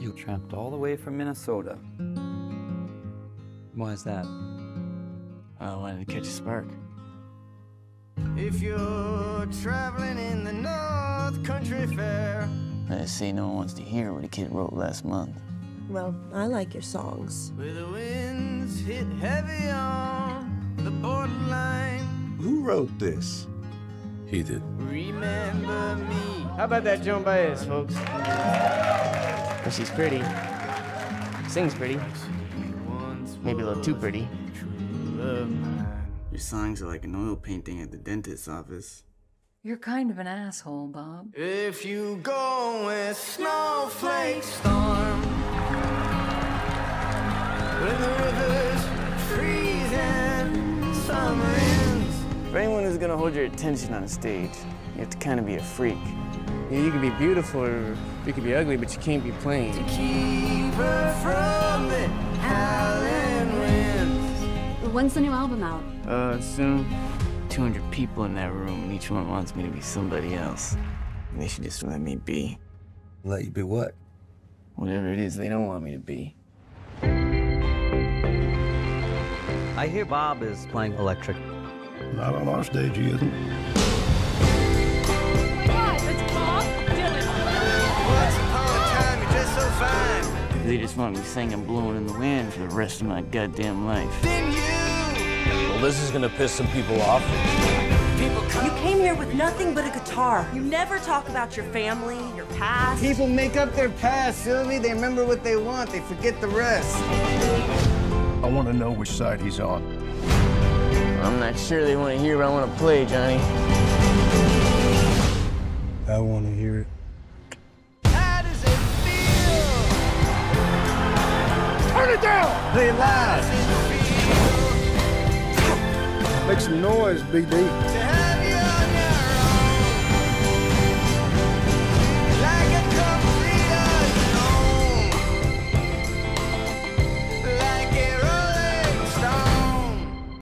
You tramped all the way from Minnesota. Why is that? I wanted to catch a spark. If you're traveling in the North Country Fair, I just say no one wants to hear what a kid wrote last month. Well, I like your songs. where the winds hit heavy on the borderline, Who wrote this? He did. remember me. How about that Joan Baez, folks? But she's pretty. Sings pretty. Maybe a little too pretty. Your songs are like an oil painting at the dentist's office. You're kind of an asshole, Bob. If you go with snowflake who's gonna hold your attention on a stage, you have to kind of be a freak. Yeah, you can be beautiful or you can be ugly, but you can't be plain. keep her from the howling winds. When's the new album out? Uh, soon. 200 people in that room, and each one wants me to be somebody else. They should just let me be. Let you be what? Whatever it is they don't want me to be. I hear Bob is playing electric. Not on our stage, he isn't. Once upon a time, you're just so fine. They just want me singing blowing in the wind for the rest of my goddamn life. Then you, Well, this is gonna piss some people off. people come. You came here with nothing but a guitar. You never talk about your family, your past. People make up their past, Sylvie. They remember what they want, they forget the rest. I want to know which side he's on. I'm not sure they want to hear what I want to play, Johnny. I want to hear it. How does it feel? Turn it down! Play it loud. Make some noise, BD. To have